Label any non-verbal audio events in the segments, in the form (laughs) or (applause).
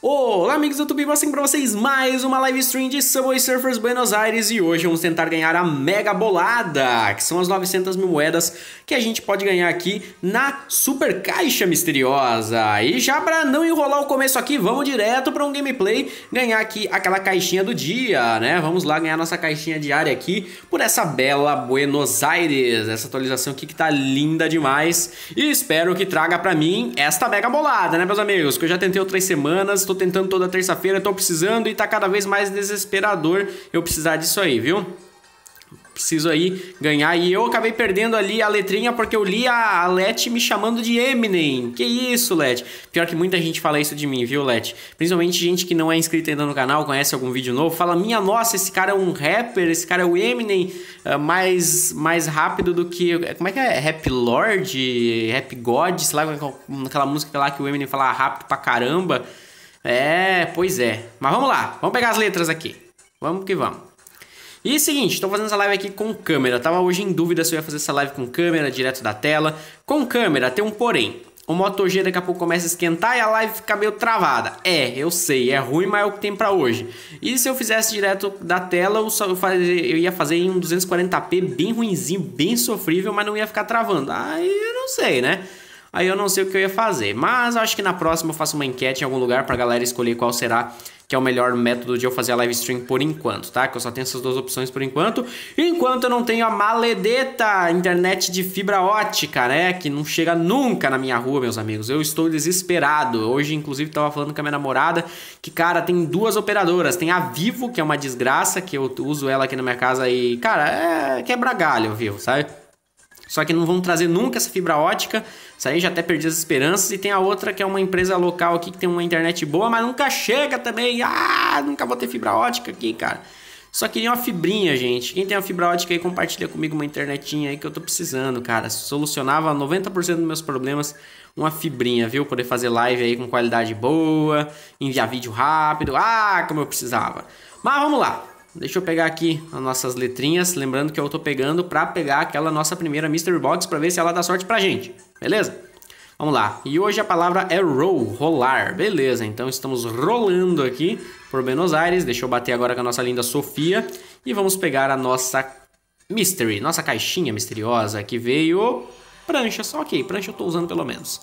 Olá amigos do YouTube, passando para vocês mais uma live stream de Subway Surfers Buenos Aires e hoje vamos tentar ganhar a Mega Bolada, que são as 900 mil moedas que a gente pode ganhar aqui na Super Caixa Misteriosa. E já para não enrolar o começo aqui, vamos direto para um gameplay, ganhar aqui aquela caixinha do dia, né? Vamos lá ganhar nossa caixinha diária aqui por essa bela Buenos Aires, essa atualização aqui que tá linda demais e espero que traga para mim esta Mega Bolada, né meus amigos, que eu já tentei outras semanas, tô tentando toda terça-feira, tô precisando e tá cada vez mais desesperador eu precisar disso aí, viu? Preciso aí ganhar. E eu acabei perdendo ali a letrinha porque eu li a, a Let me chamando de Eminem. Que isso, Let? Pior que muita gente fala isso de mim, viu, Let? Principalmente gente que não é inscrita ainda no canal, conhece algum vídeo novo, fala: Minha nossa, esse cara é um rapper, esse cara é o Eminem uh, mais, mais rápido do que. Como é que é? Rap Lord? Rap God? Sei lá, aquela música lá que o Eminem fala rápido pra caramba. É, pois é. Mas vamos lá, vamos pegar as letras aqui. Vamos que vamos. E seguinte, estou fazendo essa live aqui com câmera. Tava hoje em dúvida se eu ia fazer essa live com câmera, direto da tela. Com câmera, tem um porém. O Moto G daqui a pouco começa a esquentar e a live fica meio travada. É, eu sei, é ruim, mas é o que tem pra hoje. E se eu fizesse direto da tela, eu, eu, ia fazer em um 240p bem ruinzinho, bem sofrível, mas não ia ficar travando. Aí eu não sei, né? Aí eu não sei o que eu ia fazer. Mas acho que na próxima eu faço uma enquete em algum lugar pra galera escolher qual será que é o melhor método de eu fazer a live stream por enquanto, tá? Que eu só tenho essas duas opções por enquanto. Enquanto eu não tenho a maledeta internet de fibra ótica, né? Que não chega nunca na minha rua, meus amigos. Eu estou desesperado. Hoje, inclusive, tava falando com a minha namorada que, cara, tem duas operadoras. Tem a Vivo, que é uma desgraça, que eu uso ela aqui na minha casa e, cara, é quebra galho, viu? Sabe? Só que não vão trazer nunca essa fibra ótica. Isso aí já até perdi as esperanças. E tem a outra que é uma empresa local aqui que tem uma internet boa, mas nunca chega também. Ah, nunca vou ter fibra ótica aqui, cara. Só queria uma fibrinha, gente. Quem tem uma fibra ótica aí, compartilha comigo uma internetinha aí que eu tô precisando, cara. Solucionava 90% dos meus problemas uma fibrinha, viu? Poder fazer live aí com qualidade boa, enviar vídeo rápido. Ah, como eu precisava. Mas vamos lá. Deixa eu pegar aqui as nossas letrinhas, lembrando que eu tô pegando para pegar aquela nossa primeira Mystery Box para ver se ela dá sorte pra gente, beleza? Vamos lá, e hoje a palavra é roll, rolar, beleza, então estamos rolando aqui por Buenos Aires, deixa eu bater agora com a nossa linda Sofia e vamos pegar a nossa Mystery, nossa caixinha misteriosa que veio prancha, só ok, prancha eu tô usando pelo menos.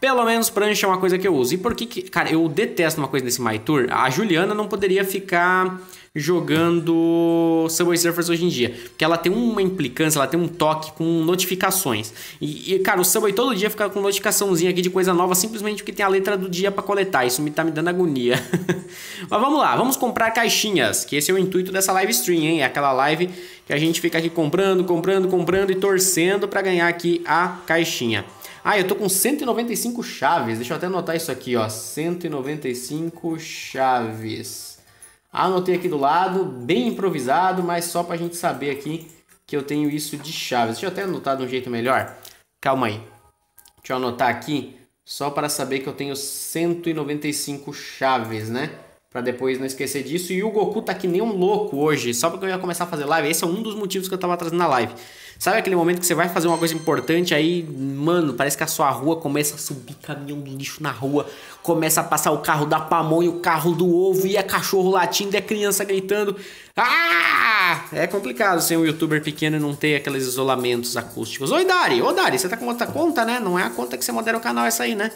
Pelo menos prancha é uma coisa que eu uso. E por que, que cara, eu detesto uma coisa nesse My Tour? A Juliana não poderia ficar jogando Subway Surfers hoje em dia. Porque ela tem uma implicância, ela tem um toque com notificações. E, e, cara, o Subway todo dia fica com notificaçãozinha aqui de coisa nova simplesmente porque tem a letra do dia para coletar. Isso me tá me dando agonia. (laughs) Mas vamos lá, vamos comprar caixinhas, que esse é o intuito dessa live stream, hein? É aquela live que a gente fica aqui comprando, comprando, comprando e torcendo para ganhar aqui a caixinha. Ah, eu tô com 195 chaves. Deixa eu até anotar isso aqui, ó. 195 chaves. Anotei aqui do lado, bem improvisado, mas só pra gente saber aqui que eu tenho isso de chaves. Deixa eu até anotar de um jeito melhor. Calma aí. Deixa eu anotar aqui, só para saber que eu tenho 195 chaves, né? Pra depois não esquecer disso. E o Goku tá que nem um louco hoje, só porque eu ia começar a fazer live. Esse é um dos motivos que eu tava trazendo na live. Sabe aquele momento que você vai fazer uma coisa importante, aí, mano, parece que a sua rua começa a subir caminhão do lixo na rua, começa a passar o carro da pamonha, o carro do ovo, e é cachorro latindo, é criança gritando. Ah! É complicado ser um youtuber pequeno e não ter aqueles isolamentos acústicos. Oi, Dari! Ô, Dari, você tá com outra conta, né? Não é a conta que você modera o canal essa aí, né?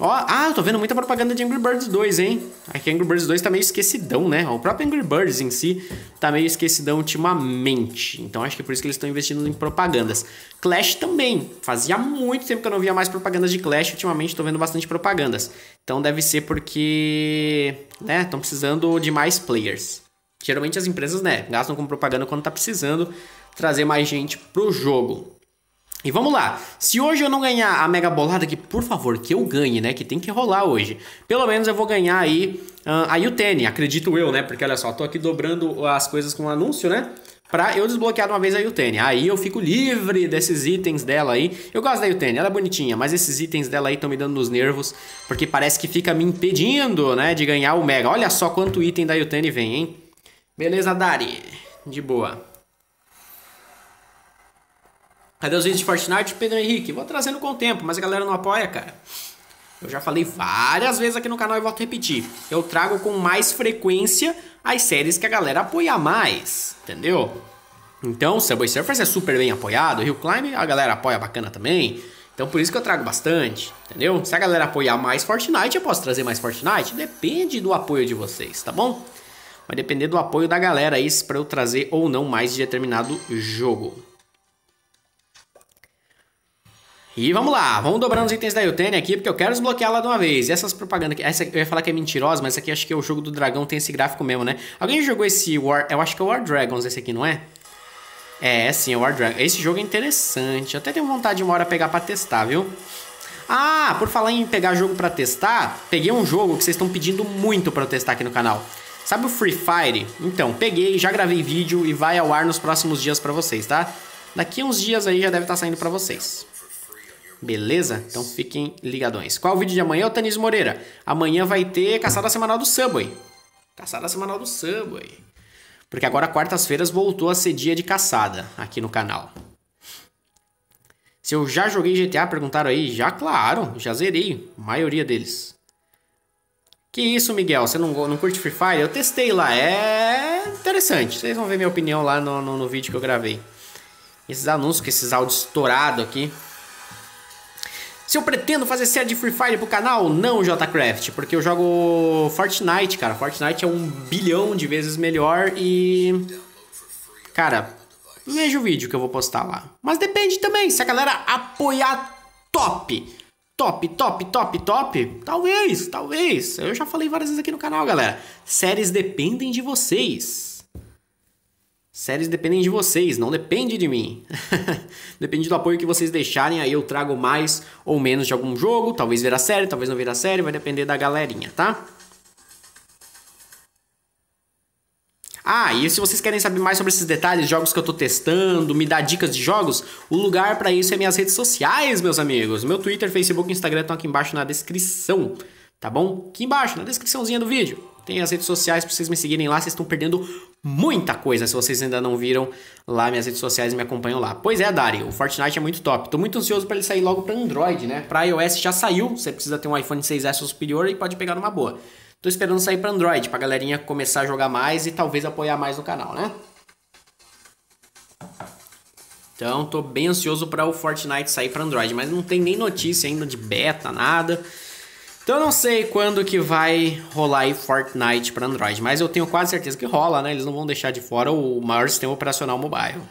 Ó, ah, eu tô vendo muita propaganda de Angry Birds 2, hein? Aqui Angry Birds 2 tá meio esquecidão, né? O próprio Angry Birds em si tá meio esquecidão ultimamente. Então acho que é por isso que eles estão investindo em propagandas. Clash também. Fazia muito tempo que eu não via mais propagandas de Clash. Ultimamente tô vendo bastante propagandas. Então deve ser porque, né, estão precisando de mais players. Geralmente as empresas, né, gastam com propaganda quando tá precisando trazer mais gente pro jogo. E vamos lá, se hoje eu não ganhar a mega bolada, que por favor, que eu ganhe, né? Que tem que rolar hoje. Pelo menos eu vou ganhar aí uh, a Utene, acredito eu, né? Porque olha só, tô aqui dobrando as coisas com o anúncio, né? Pra eu desbloquear de uma vez a Utene. Aí eu fico livre desses itens dela aí. Eu gosto da Utene, ela é bonitinha, mas esses itens dela aí estão me dando nos nervos. Porque parece que fica me impedindo, né? De ganhar o Mega. Olha só quanto item da Utene vem, hein? Beleza, Dari? De boa. Cadê os vídeos de Fortnite? Pedro Henrique, vou trazendo com o tempo, mas a galera não apoia, cara. Eu já falei várias vezes aqui no canal e volto a repetir. Eu trago com mais frequência as séries que a galera apoia mais, entendeu? Então, Subway Surfers é super bem apoiado, Hill Climb a galera apoia bacana também. Então por isso que eu trago bastante, entendeu? Se a galera apoiar mais Fortnite, eu posso trazer mais Fortnite? Depende do apoio de vocês, tá bom? Vai depender do apoio da galera aí para eu trazer ou não mais de determinado jogo. E vamos lá, vamos dobrando os itens da Yutene aqui, porque eu quero desbloquear ela de uma vez. E essas propagandas aqui, essa eu ia falar que é mentirosa, mas essa aqui acho que é o jogo do dragão, tem esse gráfico mesmo, né? Alguém jogou esse War, eu acho que é War Dragons esse aqui, não é? É, sim, é War Dragon. Esse jogo é interessante. Eu até tenho vontade de uma hora pegar pra testar, viu? Ah, por falar em pegar jogo pra testar, peguei um jogo que vocês estão pedindo muito pra eu testar aqui no canal. Sabe o Free Fire? Então, peguei, já gravei vídeo e vai ao ar nos próximos dias pra vocês, tá? Daqui uns dias aí já deve estar tá saindo pra vocês. Beleza? Então fiquem ligadões. Qual é o vídeo de amanhã, o Tanis Moreira? Amanhã vai ter caçada semanal do Subway. Caçada semanal do Subway. Porque agora quartas-feiras voltou a ser dia de caçada aqui no canal. Se eu já joguei GTA, perguntaram aí. Já, claro, já zerei. Maioria deles. Que isso, Miguel? Você não, não curte Free Fire? Eu testei lá. É interessante. Vocês vão ver minha opinião lá no, no, no vídeo que eu gravei. Esses anúncios com esses áudios estourados aqui. Se eu pretendo fazer série de Free Fire pro canal, não, JCraft, porque eu jogo Fortnite, cara. Fortnite é um bilhão de vezes melhor e. Cara, veja o vídeo que eu vou postar lá. Mas depende também, se a galera apoiar top. Top, top, top, top. Talvez, talvez. Eu já falei várias vezes aqui no canal, galera. Séries dependem de vocês. Séries dependem de vocês, não depende de mim. (laughs) depende do apoio que vocês deixarem, aí eu trago mais ou menos de algum jogo, talvez virar série, talvez não virar série, vai depender da galerinha, tá? Ah, e se vocês querem saber mais sobre esses detalhes, jogos que eu tô testando, me dar dicas de jogos, o lugar para isso é minhas redes sociais, meus amigos. Meu Twitter, Facebook e Instagram estão aqui embaixo na descrição, tá bom? Aqui embaixo, na descriçãozinha do vídeo. Tem as redes sociais para vocês me seguirem lá. Vocês estão perdendo muita coisa se vocês ainda não viram lá minhas redes sociais e me acompanham lá. Pois é, Dari, o Fortnite é muito top. Tô muito ansioso para ele sair logo para Android, né? Para iOS já saiu. Você precisa ter um iPhone 6S ou superior e pode pegar numa boa. Tô esperando sair para Android, pra galerinha começar a jogar mais e talvez apoiar mais no canal, né? Então, tô bem ansioso para o Fortnite sair para Android, mas não tem nem notícia ainda de beta, nada. Então eu não sei quando que vai rolar aí Fortnite para Android, mas eu tenho quase certeza que rola, né? Eles não vão deixar de fora o maior sistema operacional mobile.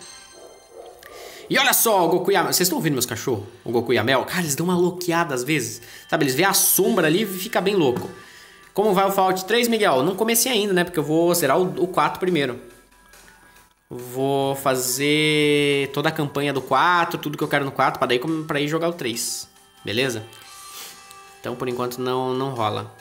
E olha só, o Goku e a Mel. Vocês estão ouvindo meus cachorros? O Goku e a Mel? Cara, eles dão uma loqueada às vezes. Sabe, eles veem a sombra ali e fica bem louco. Como vai o Fallout 3, Miguel? Não comecei ainda, né? Porque eu vou zerar o, o 4 primeiro. Vou fazer toda a campanha do 4, tudo que eu quero no 4, para daí pra ir jogar o 3. Beleza? Então por enquanto não, não rola.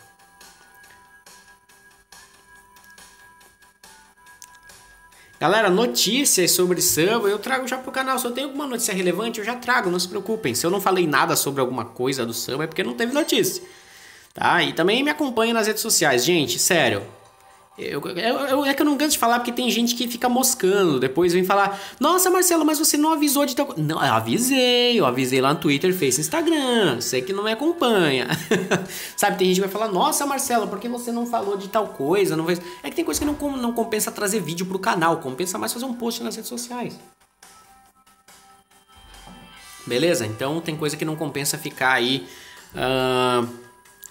Galera, notícias sobre samba eu trago já pro canal. Se eu tenho alguma notícia relevante, eu já trago, não se preocupem. Se eu não falei nada sobre alguma coisa do samba, é porque não teve notícia. Tá? E também me acompanha nas redes sociais. Gente, sério, eu, eu, é que eu não canso de falar porque tem gente que fica moscando. Depois vem falar: Nossa, Marcelo, mas você não avisou de tal Não, eu avisei. Eu avisei lá no Twitter, Face, Instagram. Você que não me acompanha. (laughs) Sabe, tem gente que vai falar: Nossa, Marcelo, por que você não falou de tal coisa? Não fez... É que tem coisa que não, não compensa trazer vídeo pro canal. Compensa mais fazer um post nas redes sociais. Beleza? Então tem coisa que não compensa ficar aí. Uh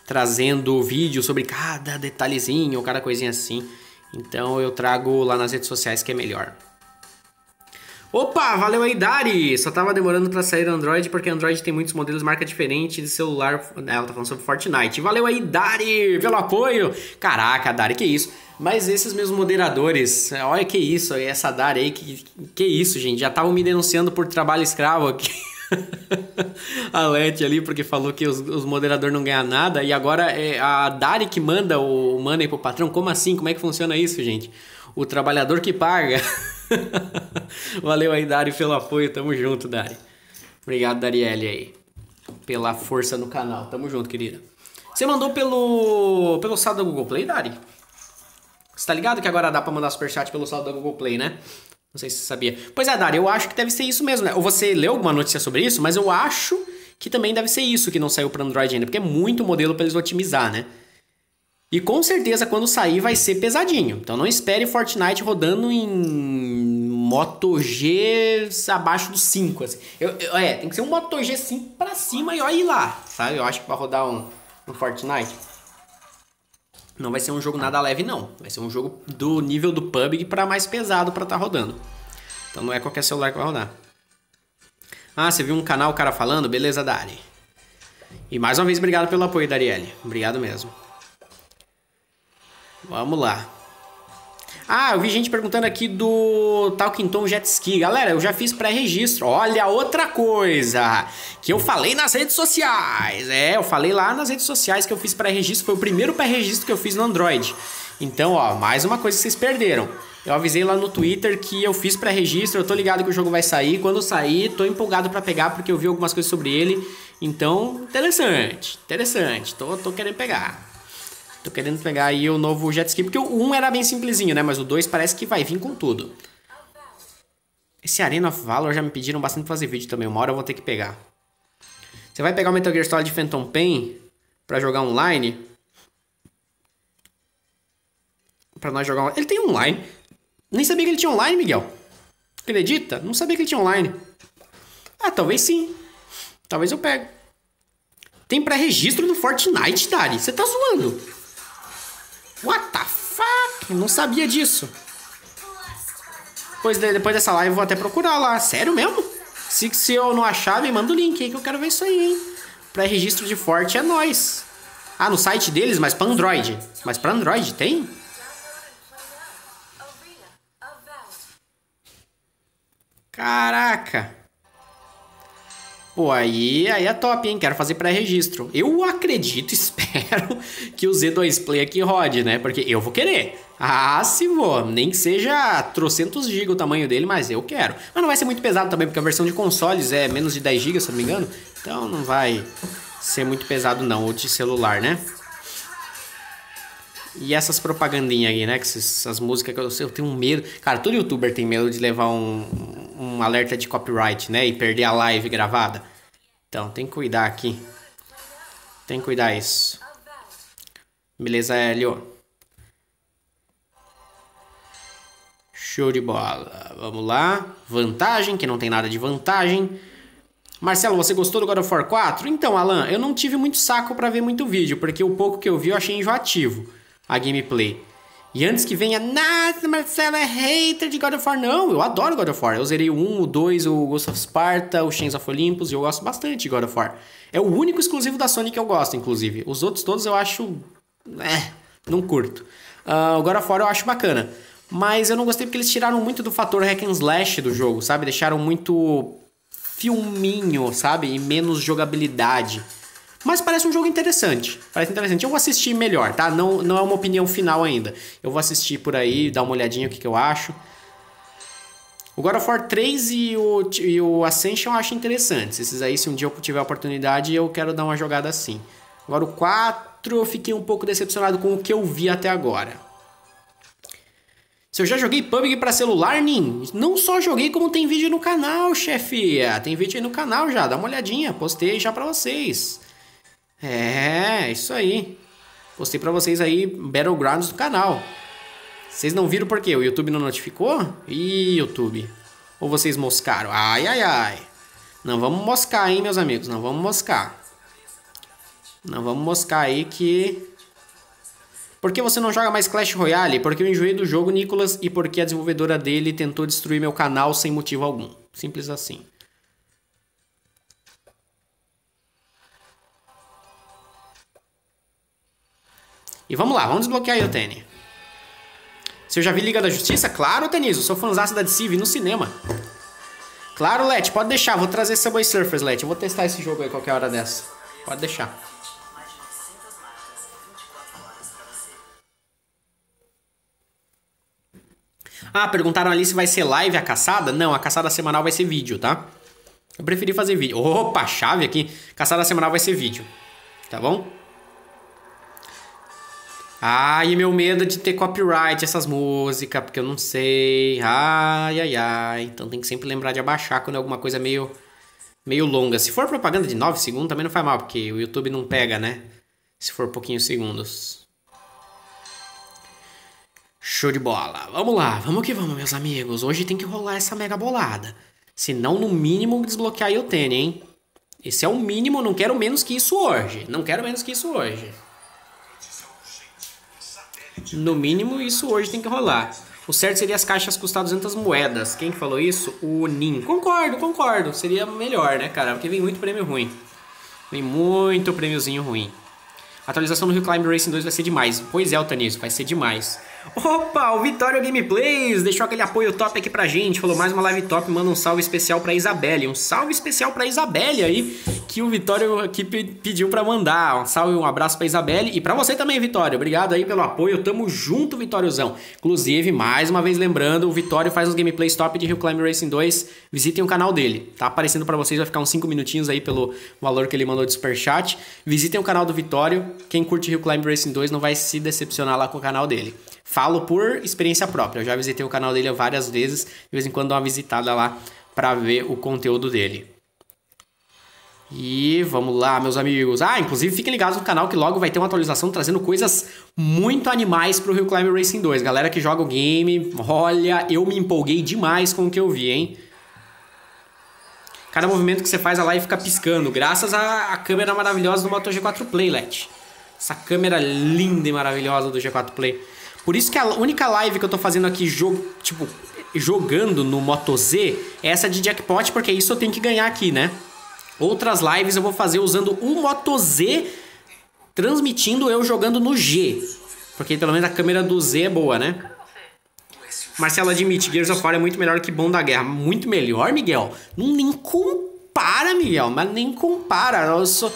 trazendo vídeo sobre cada detalhezinho, cada coisinha assim. Então eu trago lá nas redes sociais que é melhor. Opa, valeu aí, Dari! Só tava demorando para sair Android porque Android tem muitos modelos marca diferente de celular. Ela tá falando sobre Fortnite. Valeu aí, Dari, pelo apoio! Caraca, Dari, que isso? Mas esses meus moderadores, olha que isso, essa Dari aí, que, que isso, gente? Já estavam me denunciando por trabalho escravo aqui. (laughs) (laughs) a Leti ali, porque falou que os, os moderadores não ganham nada. E agora é a Dari que manda o money pro patrão. Como assim? Como é que funciona isso, gente? O trabalhador que paga. (laughs) Valeu aí, Dari, pelo apoio. Tamo junto, Dari. Obrigado, Darielle aí. Pela força no canal. Tamo junto, querida. Você mandou pelo, pelo saldo da Google Play, Dari? Você tá ligado que agora dá pra mandar superchat pelo saldo da Google Play, né? Não sei se você sabia. Pois é, Dari, eu acho que deve ser isso mesmo, né? Ou você leu alguma notícia sobre isso, mas eu acho que também deve ser isso que não saiu para Android ainda, porque é muito modelo para eles otimizar, né? E com certeza quando sair vai ser pesadinho. Então não espere Fortnite rodando em Moto G abaixo dos 5. Assim. Eu, eu, é, tem que ser um Moto G 5 pra cima e olha lá, sabe? Eu acho que vai rodar um, um Fortnite. Não vai ser um jogo nada leve, não. Vai ser um jogo do nível do PUBG para mais pesado para estar tá rodando. Então não é qualquer celular que vai rodar. Ah, você viu um canal o cara falando? Beleza, Dari. E mais uma vez, obrigado pelo apoio, Darielle. Obrigado mesmo. Vamos lá. Ah, eu vi gente perguntando aqui do Talking Tom Jet Ski. Galera, eu já fiz pré-registro. Olha, outra coisa que eu falei nas redes sociais. É, eu falei lá nas redes sociais que eu fiz pré-registro. Foi o primeiro pré-registro que eu fiz no Android. Então, ó, mais uma coisa que vocês perderam. Eu avisei lá no Twitter que eu fiz pré-registro. Eu tô ligado que o jogo vai sair. Quando sair, tô empolgado para pegar porque eu vi algumas coisas sobre ele. Então, interessante, interessante. Tô, tô querendo pegar. Tô querendo pegar aí o novo jet ski, porque o 1 era bem simplesinho, né? Mas o 2 parece que vai vir com tudo. Esse Arena of Valor já me pediram bastante fazer vídeo também. Uma hora eu vou ter que pegar. Você vai pegar o Metal Gear Solid Phantom Pain pra jogar online? Pra nós jogar online. Ele tem online. Nem sabia que ele tinha online, Miguel. Acredita? Não sabia que ele tinha online. Ah, talvez sim. Talvez eu pegue. Tem pré-registro no Fortnite, Dari. Você tá zoando. What the fuck? Não sabia disso. Depois, de, depois dessa live eu vou até procurar lá. Sério mesmo? Se, se eu não achar, me manda o link aí que eu quero ver isso aí, hein? Pré-registro de Forte é nós. Ah, no site deles, mas pra Android. Mas pra Android tem? Caraca. Pô, aí, aí é top, hein? Quero fazer pré-registro. Eu acredito, (laughs) espero que o Z2 Play aqui rode, né? Porque eu vou querer. Ah, se vou. Nem que seja trocentos GB o tamanho dele, mas eu quero. Mas não vai ser muito pesado também, porque a versão de consoles é menos de 10 GB, se não me engano. Então não vai ser muito pesado não, ou de celular, né? E essas propagandinhas aí, né? Que essas músicas que eu, eu tenho medo. Cara, todo youtuber tem medo de levar um, um alerta de copyright, né? E perder a live gravada. Então, tem que cuidar aqui. Tem que cuidar isso. Beleza, Hélio? Show de bola. Vamos lá. Vantagem, que não tem nada de vantagem. Marcelo, você gostou do God of War 4? Então, Alan, eu não tive muito saco para ver muito vídeo, porque o pouco que eu vi eu achei enjoativo a gameplay. E antes que venha, nossa, Marcelo é hater de God of War. Não, eu adoro God of War. Eu zerei o 1, o 2, o Ghost of Sparta, o Chains of Olympus, e eu gosto bastante de God of War. É o único exclusivo da Sony que eu gosto, inclusive. Os outros todos eu acho. É, não curto. Uh, o God of War eu acho bacana. Mas eu não gostei porque eles tiraram muito do fator hack and slash do jogo, sabe? Deixaram muito filminho, sabe? E menos jogabilidade. Mas parece um jogo interessante. Parece interessante. Eu vou assistir melhor, tá? Não, não é uma opinião final ainda. Eu vou assistir por aí, dar uma olhadinha o que, que eu acho. O God of War 3 e o, e o Ascension eu acho interessantes. Esses aí, se um dia eu tiver a oportunidade, eu quero dar uma jogada assim. Agora o 4 eu fiquei um pouco decepcionado com o que eu vi até agora. Se eu já joguei PUBG para celular, Nin, não só joguei como tem vídeo no canal, chefia. Tem vídeo aí no canal já, dá uma olhadinha, postei já para vocês. É, isso aí. Postei pra vocês aí Battlegrounds do canal. Vocês não viram por quê? O YouTube não notificou? Ih, YouTube. Ou vocês moscaram? Ai, ai, ai. Não vamos moscar, hein, meus amigos? Não vamos moscar. Não vamos moscar aí que... Por que você não joga mais Clash Royale? Porque eu enjoei do jogo, Nicolas, e porque a desenvolvedora dele tentou destruir meu canal sem motivo algum. Simples assim. Vamos lá, vamos desbloquear aí o Tênis. Se eu já vi Liga da Justiça? Claro, Tenis, eu sou fãzaço da DC, vi no cinema. Claro, Let, pode deixar, vou trazer Subway Surfers, Let. Eu vou testar esse jogo aí qualquer hora dessa. Pode deixar. Ah, perguntaram ali se vai ser live a caçada? Não, a caçada semanal vai ser vídeo, tá? Eu preferi fazer vídeo. Opa, chave aqui. Caçada semanal vai ser vídeo. Tá bom? Ai, meu medo de ter copyright essas músicas, porque eu não sei. Ai, ai, ai. Então tem que sempre lembrar de abaixar quando é alguma coisa meio meio longa. Se for propaganda de 9 segundos, também não faz mal, porque o YouTube não pega, né? Se for pouquinhos segundos. Show de bola. Vamos lá, vamos que vamos, meus amigos. Hoje tem que rolar essa mega bolada. Se não, no mínimo, desbloquear o Tene, hein? Esse é o mínimo, não quero menos que isso hoje. Não quero menos que isso hoje. No mínimo, isso hoje tem que rolar. O certo seria as caixas custar 200 moedas. Quem falou isso? O Nin. Concordo, concordo. Seria melhor, né, cara? Porque vem muito prêmio ruim. Vem muito prêmiozinho ruim. A atualização do Rio Climb Racing 2 vai ser demais. Pois é, Altanismo, vai ser demais. Opa, o Vitório Gameplays deixou aquele apoio top aqui pra gente. Falou mais uma live top, manda um salve especial pra Isabelle. Um salve especial pra Isabelle aí, que o Vitório aqui pediu pra mandar. Um salve, um abraço pra Isabelle e pra você também, Vitório. Obrigado aí pelo apoio. Tamo junto, Vitóriozão. Inclusive, mais uma vez lembrando, o Vitório faz uns gameplays top de Rio Climb Racing 2. Visitem o canal dele. Tá aparecendo pra vocês, vai ficar uns 5 minutinhos aí pelo valor que ele mandou de superchat. Visitem o canal do Vitório. Quem curte Rio Climb Racing 2 não vai se decepcionar lá com o canal dele. Falo por experiência própria. Eu já visitei o canal dele várias vezes. De vez em quando dou uma visitada lá para ver o conteúdo dele. E vamos lá, meus amigos. Ah, inclusive fiquem ligados no canal que logo vai ter uma atualização trazendo coisas muito animais pro Rio Climber Racing 2. Galera que joga o game, olha, eu me empolguei demais com o que eu vi, hein? Cada movimento que você faz a live fica piscando, graças à, câmera maravilhosa do Moto G4 Play, Let. Essa câmera linda e maravilhosa do G4 Play. Por isso que a única live que eu tô fazendo aqui, jo tipo, jogando no Moto Z é essa de jackpot, porque isso eu tenho que ganhar aqui, né? Outras lives eu vou fazer usando o Moto Z, transmitindo eu jogando no G. Porque pelo menos a câmera do Z é boa, né? Marcelo admite, Gears of War é muito melhor que Bom da Guerra. Muito melhor, Miguel? Não nem compara, Miguel. Mas nem compara. Eu sou...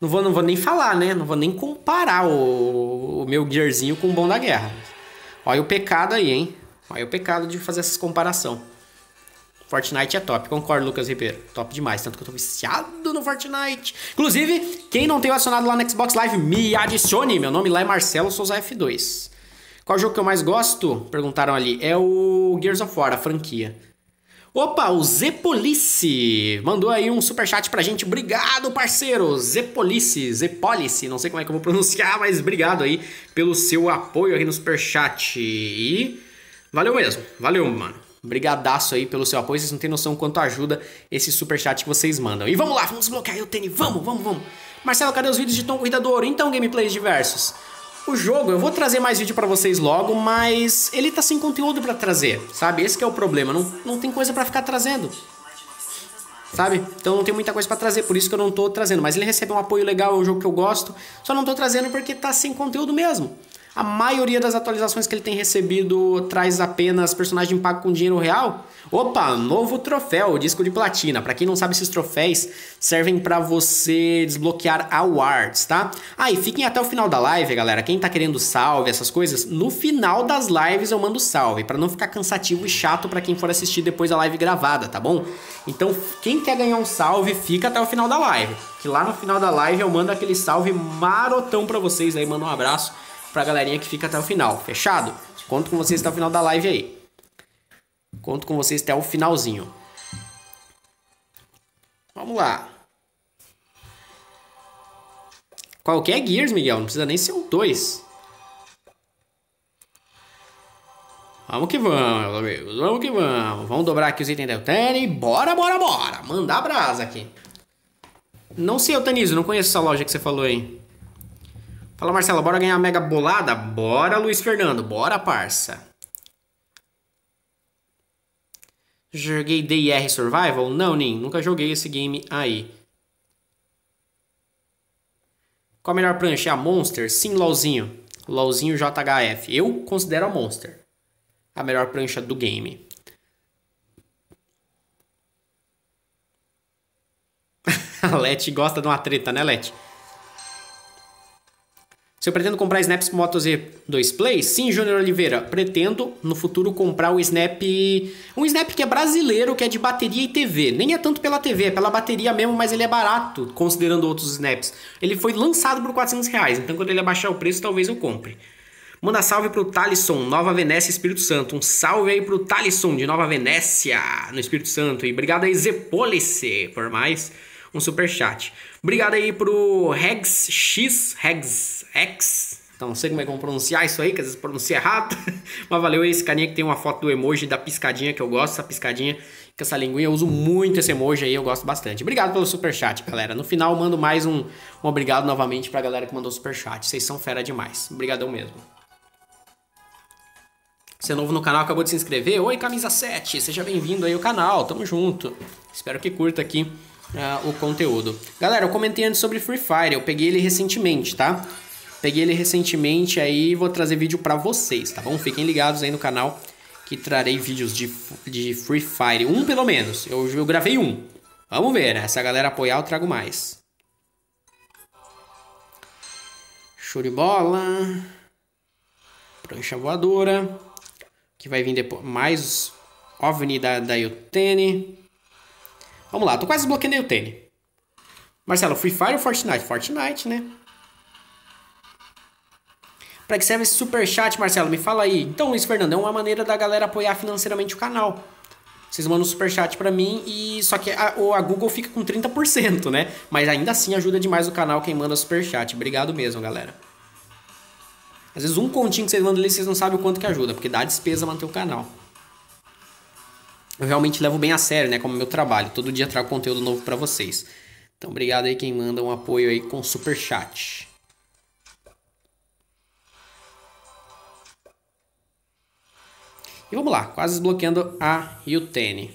Não vou, não vou nem falar, né? Não vou nem comparar o, o meu Gearzinho com o Bom da Guerra. Olha o pecado aí, hein? Olha o pecado de fazer essa comparação. Fortnite é top, concordo, Lucas Ribeiro. Top demais, tanto que eu tô viciado no Fortnite. Inclusive, quem não tem adicionado lá no Xbox Live, me adicione. Meu nome lá é Marcelo Souza F2. Qual jogo que eu mais gosto? Perguntaram ali. É o Gears of War, a franquia. Opa, o Zepolice mandou aí um super chat pra gente. Obrigado, parceiro. Zepolice, Zepolice, não sei como é que eu vou pronunciar, mas obrigado aí pelo seu apoio aqui no super chat. E valeu mesmo. Valeu, mano. Brigadaço aí pelo seu apoio. Vocês não têm noção quanto ajuda esse super chat que vocês mandam. E vamos lá, vamos desbloquear o tênis. Vamos, vamos, vamos. Marcelo, cadê os vídeos de Tom Cuidador? Então, gameplays diversos. O jogo, eu vou trazer mais vídeo para vocês logo, mas ele tá sem conteúdo para trazer, sabe? Esse é o problema, não, não tem coisa para ficar trazendo. Sabe? Então não tem muita coisa para trazer, por isso que eu não tô trazendo. Mas ele recebe um apoio legal, é um jogo que eu gosto. Só não tô trazendo porque tá sem conteúdo mesmo. A maioria das atualizações que ele tem recebido traz apenas personagem pago com dinheiro real. Opa, novo troféu, disco de platina. Para quem não sabe, esses troféus servem para você desbloquear awards, tá? Ah, e fiquem até o final da live, galera. Quem tá querendo salve, essas coisas, no final das lives eu mando salve, para não ficar cansativo e chato para quem for assistir depois da live gravada, tá bom? Então, quem quer ganhar um salve, fica até o final da live. Que lá no final da live eu mando aquele salve marotão para vocês aí, mando um abraço pra galerinha que fica até o final. Fechado? Conto com vocês até o final da live aí. Conto com vocês até o finalzinho. Vamos lá. Qualquer Gears, Miguel. Não precisa nem ser um 2. Vamos que vamos, amigos. Vamos que vamos. Vamos dobrar aqui os itens da Eutene. Bora, bora, bora. Mandar brasa aqui. Não sei, Eutanizo. Não conheço essa loja que você falou aí. Fala, Marcela, bora ganhar mega bolada? Bora, Luiz Fernando, bora, parça. Joguei DIR Survival? Não, Nin, nunca joguei esse game aí. Qual a melhor prancha? É a Monster? Sim, LOLzinho. LOLzinho JHF. Eu considero a Monster a melhor prancha do game. (laughs) a Let gosta de uma treta, né, Let? Se eu pretendo comprar snaps pro Moto Z2 Play, sim, Júnior Oliveira, pretendo no futuro comprar o Snap, um Snap que é brasileiro, que é de bateria e TV. Nem é tanto pela TV, é pela bateria mesmo, mas ele é barato, considerando outros Snaps. Ele foi lançado por 400 reais, então quando ele abaixar o preço, talvez eu compre. Manda salve pro Talisson, Nova Venécia, Espírito Santo. Um salve aí pro Talisson de Nova Venécia, no Espírito Santo. E obrigado aí, Zepolice, por mais um super chat. Obrigado aí pro Regs X, Regs X. Então, não sei como é que vão pronunciar isso aí, que às vezes pronuncia errado. (laughs) Mas valeu esse carinha que tem uma foto do emoji da piscadinha, que eu gosto, essa piscadinha com essa linguinha. Eu uso muito esse emoji aí, eu gosto bastante. Obrigado pelo super chat, galera. No final, mando mais um, um obrigado novamente pra galera que mandou super chat. Vocês são fera demais. Obrigadão mesmo. Você é novo no canal, acabou de se inscrever? Oi, camisa 7, seja bem-vindo aí ao canal, tamo junto. Espero que curta aqui uh, o conteúdo. Galera, eu comentei antes sobre Free Fire, eu peguei ele recentemente, tá? Peguei ele recentemente aí vou trazer vídeo pra vocês, tá bom? Fiquem ligados aí no canal que trarei vídeos de, de Free Fire. Um pelo menos, eu, eu gravei um. Vamos ver, né? Se a galera apoiar eu trago mais. Show de bola. Prancha voadora que vai vir depois. Mais OVNI da, da Yutene. Vamos lá, tô quase bloqueando a Yutene. Marcelo, Free Fire ou Fortnite? Fortnite, né? Pra que serve esse superchat, Marcelo? Me fala aí. Então, Luiz Fernando, é uma maneira da galera apoiar financeiramente o canal. Vocês mandam um superchat pra mim e só que a, a Google fica com 30%, né? Mas ainda assim ajuda demais o canal quem manda superchat. Obrigado mesmo, galera. Às vezes um continho que vocês mandam ali, vocês não sabem o quanto que ajuda, porque dá despesa manter o canal. Eu realmente levo bem a sério, né, como meu trabalho. Todo dia trago conteúdo novo para vocês. Então, obrigado aí quem manda um apoio aí com super E vamos lá, quase desbloqueando a Yutene.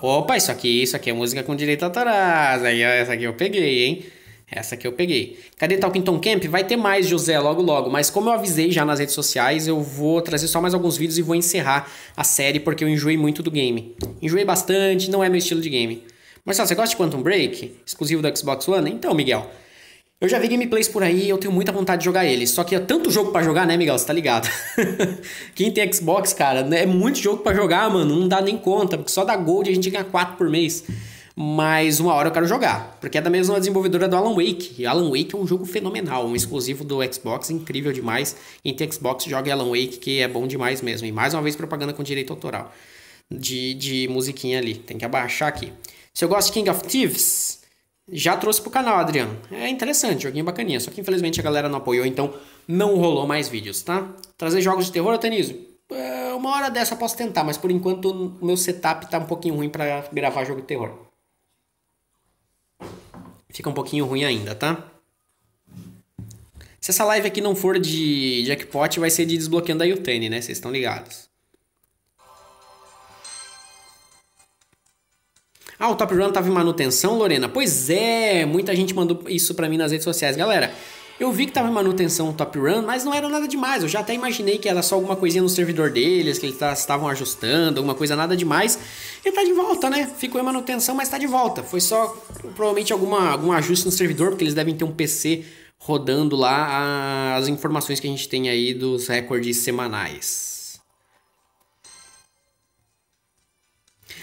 Opa, isso aqui, isso aqui é música com direito autorais. Aí, essa aqui eu peguei, hein? Essa que eu peguei. Cadê Talkington Camp? Vai ter mais, José, logo logo. Mas como eu avisei já nas redes sociais, eu vou trazer só mais alguns vídeos e vou encerrar a série porque eu enjoei muito do game. Enjoei bastante, não é meu estilo de game. Só, você gosta de Quantum Break? Exclusivo do Xbox One? Então, Miguel. Eu já vi gameplays por aí, eu tenho muita vontade de jogar ele. Só que é tanto jogo para jogar, né, Miguel? Você tá ligado? (laughs) Quem tem Xbox, cara, é muito jogo para jogar, mano. Não dá nem conta, porque só da Gold a gente ganha 4 por mês mas uma hora eu quero jogar, porque é da mesma desenvolvedora do Alan Wake. E Alan Wake é um jogo fenomenal, um exclusivo do Xbox, incrível demais. Quem tem Xbox joga Alan Wake, que é bom demais mesmo. E mais uma vez propaganda com direito autoral de, de musiquinha ali. Tem que abaixar aqui. Se eu gosto de King of Thieves, já trouxe pro canal, Adriano. É interessante, joguinho bacaninha. Só que infelizmente a galera não apoiou, então não rolou mais vídeos, tá? Trazer jogos de terror, Tanísio? É, uma hora dessa eu posso tentar, mas por enquanto o meu setup tá um pouquinho ruim para gravar jogo de terror fica um pouquinho ruim ainda, tá? Se essa live aqui não for de jackpot, vai ser de desbloqueando a Yutani, né? Vocês estão ligados. Ah, o Top Run tava em manutenção, Lorena? Pois é, muita gente mandou isso pra mim nas redes sociais. Galera, eu vi que tava em manutenção o Top Run, mas não era nada demais. Eu já até imaginei que era só alguma coisinha no servidor deles, que eles estavam ajustando, alguma coisa nada demais. E tá de volta, né? Ficou em manutenção, mas tá de volta. Foi só provavelmente alguma, algum ajuste no servidor, porque eles devem ter um PC rodando lá as informações que a gente tem aí dos recordes semanais.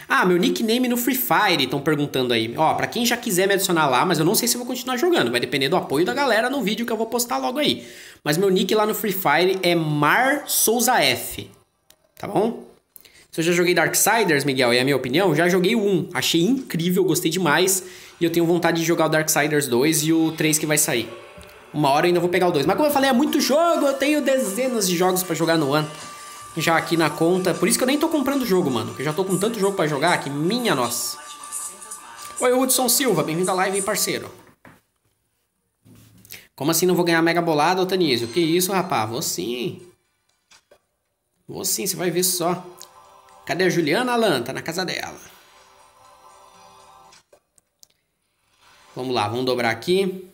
Ah, meu nickname no Free Fire, estão perguntando aí. Ó, pra quem já quiser me adicionar lá, mas eu não sei se eu vou continuar jogando. Vai depender do apoio da galera no vídeo que eu vou postar logo aí. Mas meu nick lá no Free Fire é Mar Souza F. Tá bom? Se eu já joguei Darksiders, Miguel, e é a minha opinião, já joguei 1. Achei incrível, gostei demais. E eu tenho vontade de jogar o Darksiders 2 e o 3 que vai sair. Uma hora eu ainda vou pegar o 2. Mas como eu falei, é muito jogo, eu tenho dezenas de jogos para jogar no One já aqui na conta. Por isso que eu nem tô comprando o jogo, mano. Que eu já tô com tanto jogo para jogar que minha nossa. Oi, Hudson Silva, bem-vindo à live, parceiro. Como assim não vou ganhar mega bolada, Otanísio? Que isso, rapaz? Vou sim. Vou sim, você vai ver só. Cadê a Juliana Alan? Tá na casa dela. Vamos lá, vamos dobrar aqui.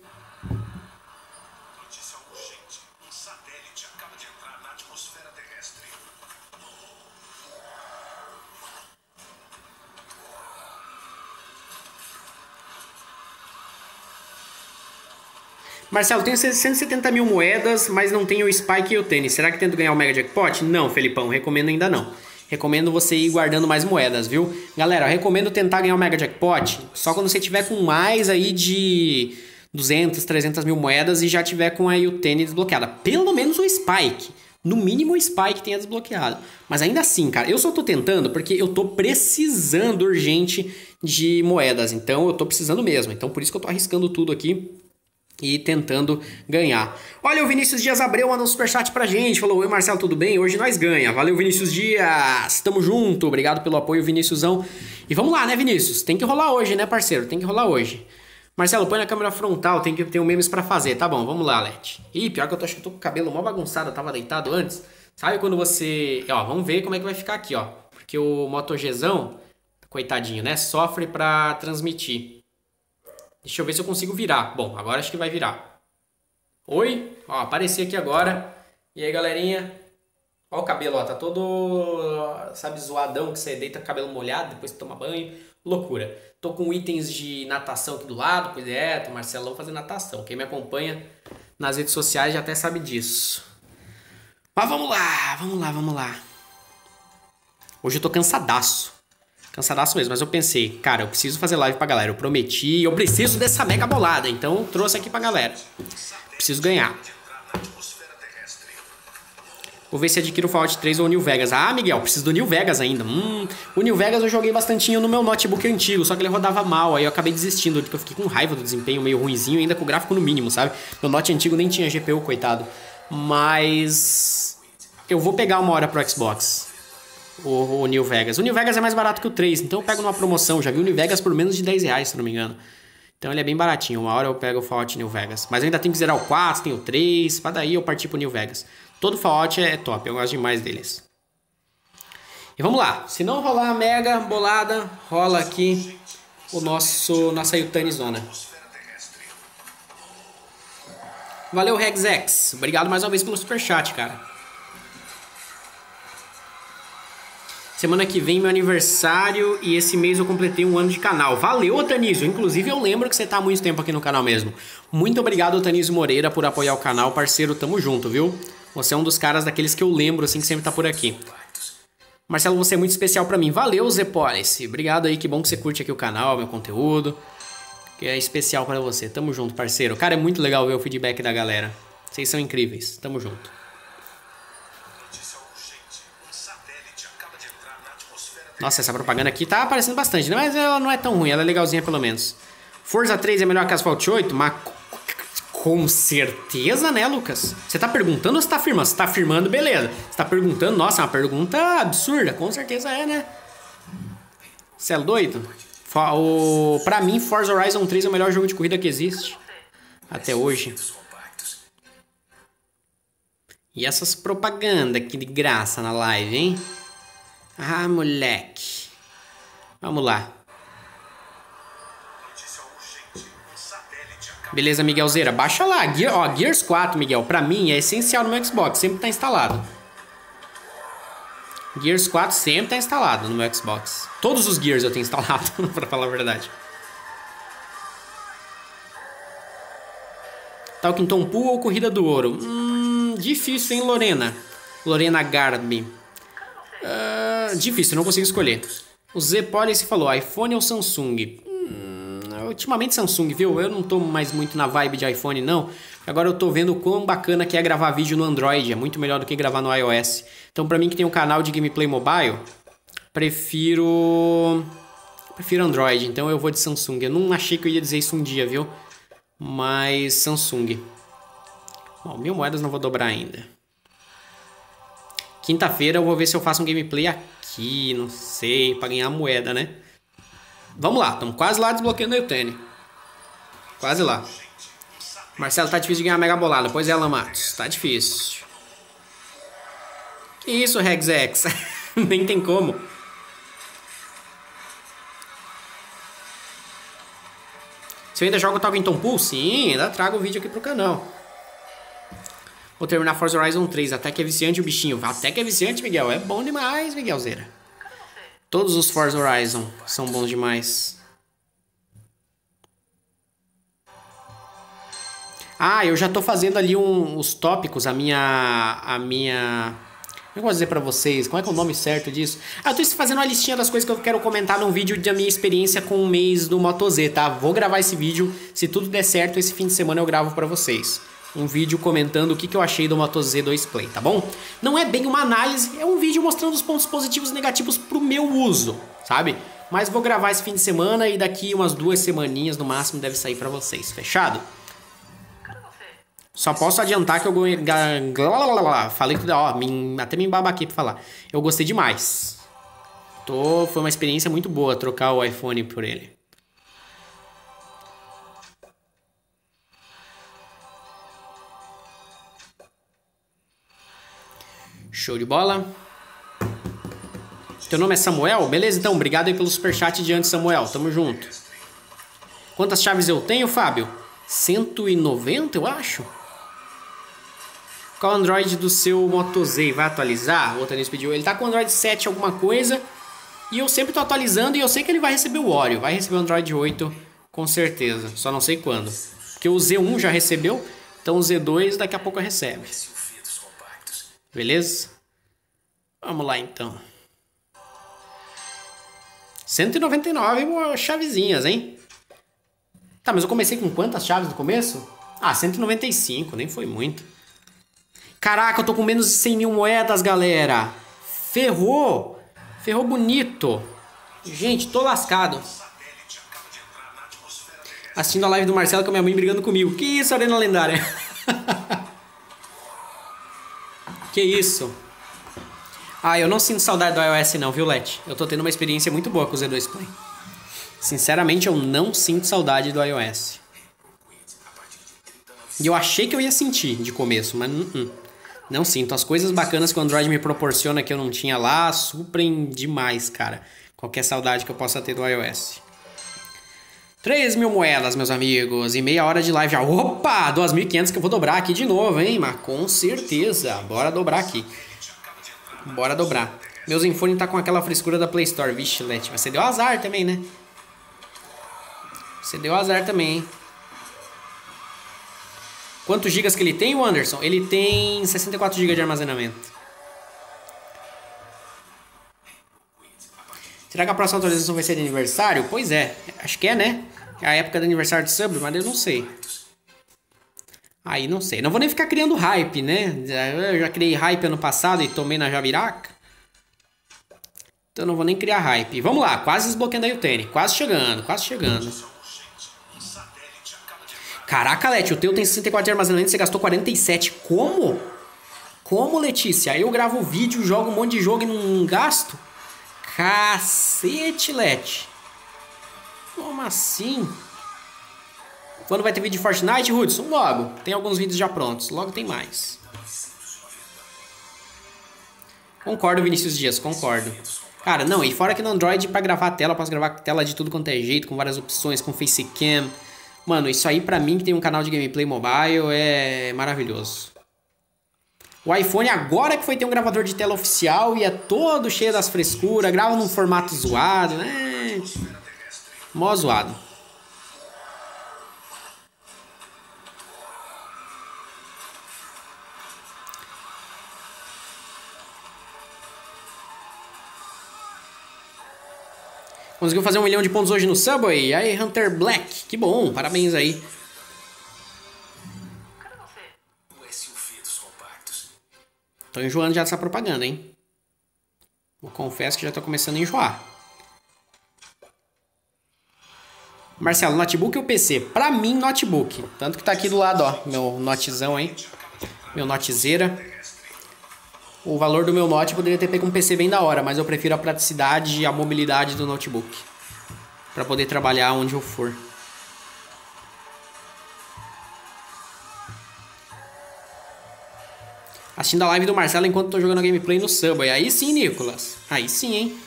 Marcelo, tenho 170 mil moedas, mas não tenho o Spike e o tênis. Será que tento ganhar o Mega Jackpot? Não, Felipão, recomendo ainda não. Recomendo você ir guardando mais moedas, viu? Galera, recomendo tentar ganhar o Mega Jackpot só quando você tiver com mais aí de 200, 300 mil moedas e já tiver com a Utene desbloqueada. Pelo menos o Spike. No mínimo o Spike tenha desbloqueado. Mas ainda assim, cara, eu só tô tentando porque eu tô precisando urgente de moedas. Então eu tô precisando mesmo. Então por isso que eu tô arriscando tudo aqui e tentando ganhar. Olha, o Vinícius Dias Abreu mandou um superchat pra gente. Falou: Oi, Marcelo, tudo bem? Hoje nós ganha. Valeu, Vinícius Dias. Tamo junto. Obrigado pelo apoio, Viníciusão. E vamos lá, né, Vinícius? Tem que rolar hoje, né, parceiro? Tem que rolar hoje. Marcelo, põe na câmera frontal, tem que ter um memes para fazer. Tá bom, vamos lá, Let. Ih, pior que eu tô, acho que eu tô com o cabelo mó bagunçado, eu tava deitado antes. Sabe quando você. Ó, vamos ver como é que vai ficar aqui, ó. Porque o MotoGzão, coitadinho, né? Sofre pra transmitir. Deixa eu ver se eu consigo virar. Bom, agora acho que vai virar. Oi? Ó, apareci aqui agora. E aí, galerinha? Ó o cabelo, ó. Tá todo, sabe, zoadão que você deita o cabelo molhado, depois toma banho. Loucura. Tô com itens de natação aqui do lado, pois é, tô Marcelão fazendo natação. Quem me acompanha nas redes sociais já até sabe disso. Mas vamos lá, vamos lá, vamos lá. Hoje eu tô cansadaço. Cansadaço mesmo, mas eu pensei, cara, eu preciso fazer live pra galera. Eu prometi, eu preciso dessa mega bolada, então trouxe aqui pra galera. Preciso ganhar. Vou ver se adquiro o Fallout 3 ou o New Vegas. Ah, Miguel, preciso do New Vegas ainda. Hum, o New Vegas eu joguei bastantinho no meu notebook antigo, só que ele rodava mal, aí eu acabei desistindo, porque eu fiquei com raiva do desempenho meio ruinzinho, ainda com o gráfico no mínimo, sabe? Meu note antigo nem tinha GPU, coitado. Mas eu vou pegar uma hora pro Xbox. O, o New Vegas. O New Vegas é mais barato que o 3, então eu pego numa promoção. Já vi o New Vegas por menos de 10 reais, se não me engano. Então ele é bem baratinho. Uma hora eu pego o Fallout New Vegas. Mas eu ainda tenho que zerar o 4, tem o 3. Pra daí eu partir pro New Vegas. Todo Fallout é top, eu gosto demais deles. E vamos lá, se não rolar a mega bolada, rola aqui o nosso nossa Yutani Zona. Valeu, Rexex. Obrigado mais uma vez pelo superchat, cara. Semana que vem meu aniversário e esse mês eu completei um ano de canal. Valeu, Otanísio. Inclusive eu lembro que você tá há muito tempo aqui no canal mesmo. Muito obrigado, Otanísio Moreira, por apoiar o canal. Parceiro, tamo junto, viu? Você é um dos caras daqueles que eu lembro, assim, que sempre tá por aqui. Marcelo, você é muito especial para mim. Valeu, Zepolice. Obrigado aí, que bom que você curte aqui o canal, meu conteúdo. Que é especial para você. Tamo junto, parceiro. Cara, é muito legal ver o feedback da galera. Vocês são incríveis. Tamo junto. Nossa, essa propaganda aqui tá aparecendo bastante, né? mas ela não é tão ruim, ela é legalzinha pelo menos. Forza 3 é melhor que Asphalt 8? Mas com certeza, né, Lucas? Você tá perguntando ou você tá afirmando? Você tá afirmando, beleza. Você tá perguntando, nossa, é uma pergunta absurda. Com certeza é, né? Você é doido? O, pra mim, Forza Horizon 3 é o melhor jogo de corrida que existe. Até hoje. E essas propagandas aqui de graça na live, hein? Ah, moleque. Vamos lá. Beleza, Miguelzeira. Baixa lá. Gear, ó, Gears 4, Miguel. Pra mim é essencial no meu Xbox. Sempre tá instalado. Gears 4 sempre tá instalado no meu Xbox. Todos os Gears eu tenho instalado, (laughs) pra falar a verdade. Talkington Pool ou Corrida do Ouro? Hum, difícil, hein, Lorena? Lorena Garbi. Difícil, não consigo escolher. O Z Policy falou iPhone ou Samsung? ultimamente Samsung, viu? Eu não tô mais muito na vibe de iPhone, não. Agora eu tô vendo o quão bacana que é gravar vídeo no Android. É muito melhor do que gravar no iOS. Então, pra mim que tem um canal de gameplay mobile, prefiro. Prefiro Android. Então eu vou de Samsung. Eu não achei que eu ia dizer isso um dia, viu? Mas Samsung. Bom, mil moedas não vou dobrar ainda. Quinta-feira eu vou ver se eu faço um gameplay aqui, não sei, para ganhar moeda, né? Vamos lá, estamos quase lá desbloqueando o Eutene. Quase lá. Marcelo, tá difícil de ganhar mega bolada. Pois é, Lamatos. Tá difícil. Que isso, Rexex? (laughs) Nem tem como. Eu ainda jogo Talking Pool? Sim, ainda trago o vídeo aqui pro canal. Vou terminar Forza Horizon 3. Até que é viciante o bichinho. Até que é viciante, Miguel. É bom demais, Miguelzeira. Todos os Forza Horizon são bons demais. Ah, eu já tô fazendo ali um, os tópicos, a minha a minha eu vou dizer pra vocês, como é que é o nome certo disso? Ah, eu tô fazendo uma listinha das coisas que eu quero comentar num vídeo da minha experiência com o mês do Moto Z, tá? Vou gravar esse vídeo, se tudo der certo, esse fim de semana eu gravo pra vocês. Um vídeo comentando o que, que eu achei do Moto Z2 Play, tá bom? Não é bem uma análise, é um vídeo mostrando os pontos positivos e negativos pro meu uso, sabe? Mas vou gravar esse fim de semana e daqui umas duas semaninhas no máximo deve sair pra vocês, fechado? Só posso adiantar que eu falei tudo, ó, até me embaba aqui pra falar. Eu gostei demais. Tô, foi uma experiência muito boa trocar o iPhone por ele. Show de bola. Teu nome é Samuel? Beleza, então. Obrigado aí pelo superchat de antes, Samuel. Tamo junto. Quantas chaves eu tenho, Fábio? 190, eu acho. Qual o Android do seu Moto Z? Vai atualizar? O Otanis pediu. Ele tá com o Android 7 alguma coisa. E eu sempre tô atualizando e eu sei que ele vai receber o Oreo. Vai receber o Android 8 com certeza. Só não sei quando. Porque o Z1 já recebeu. Então o Z2 daqui a pouco recebe. Beleza? Vamos lá então. 199 chavezinhas, hein? Tá, mas eu comecei com quantas chaves no começo? Ah, 195, nem foi muito. Caraca, eu tô com menos de 100 mil moedas, galera. Ferrou. Ferrou bonito. Gente, tô lascado. Assistindo a live do Marcelo com a minha mãe brigando comigo. Que isso, Arena Lendária? (laughs) que isso? Ah, eu não sinto saudade do iOS não, viu, Let? Eu tô tendo uma experiência muito boa com o Z2 Play. Sinceramente, eu não sinto saudade do iOS. E eu achei que eu ia sentir de começo, mas não. -uh. Não sinto. As coisas bacanas que o Android me proporciona que eu não tinha lá suprem demais, cara. Qualquer saudade que eu possa ter do iOS. 3 mil moedas, meus amigos, e meia hora de live já. Opa! 2.500 que eu vou dobrar aqui de novo, hein? Mas com certeza. Bora dobrar aqui. Bora dobrar. Meu Zenfone tá com aquela frescura da Play Store. Vixe, Let. Mas você deu azar também, né? Você deu azar também, hein? Quantos gigas que ele tem, Anderson? Ele tem 64 GB de armazenamento. Será que a próxima atualização vai ser de aniversário? Pois é, acho que é, né? É a época do aniversário de sub, mas eu não sei. Aí não sei. Não vou nem ficar criando hype, né? Eu já criei hype ano passado e tomei na Javiraca. Então não vou nem criar hype. Vamos lá, quase desbloqueando aí o tênis. Quase chegando, quase chegando. Caraca, Leti, o teu tem 64 de armazenamento e você gastou 47. Como? Como, Letícia? Eu gravo vídeo, jogo um monte de jogo e não gasto? Cacete, Leti. Como assim? Quando vai ter vídeo de Fortnite, Hudson? Logo. Tem alguns vídeos já prontos. Logo tem mais. Concordo, Vinícius Dias, concordo. Cara, não, e fora que no Android, pra gravar a tela, eu posso gravar tela de tudo quanto é jeito, com várias opções, com facecam. Mano, isso aí pra mim que tem um canal de gameplay mobile é maravilhoso. O iPhone agora que foi ter um gravador de tela oficial e é todo cheio das frescuras, grava num formato zoado, né? Mó zoado. Conseguiu fazer um milhão de pontos hoje no Subway? Aí, Hunter Black, que bom, parabéns aí. Tô enjoando já dessa propaganda, hein? Eu confesso que já tô começando a enjoar. Marcelo, notebook ou PC? Pra mim, notebook. Tanto que tá aqui do lado, ó. Meu notzão aí. Meu notezeira. O valor do meu note poderia ter pego um PC bem da hora, mas eu prefiro a praticidade e a mobilidade do notebook para poder trabalhar onde eu for. Assistindo a live do Marcelo enquanto tô jogando gameplay no Subway. Aí sim, Nicolas. Aí sim, hein?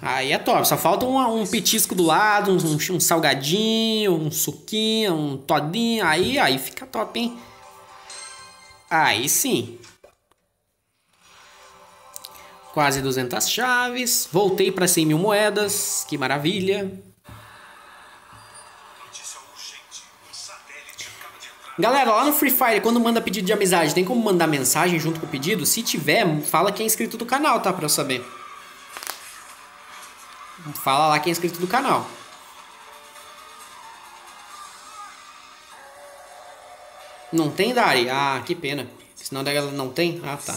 Aí é top. Só falta um, um petisco do lado, um, um, salgadinho, um suquinho, um todinho. Aí, aí fica top, hein? Aí sim. Quase 200 chaves. Voltei para 100 mil moedas. Que maravilha. Galera, lá no Free Fire, quando manda pedido de amizade, tem como mandar mensagem junto com o pedido? Se tiver, fala quem é inscrito do canal, tá? Pra eu saber. Fala lá quem é inscrito do canal. Não tem, Dari? Ah, que pena. Senão ela não tem? Ah, tá.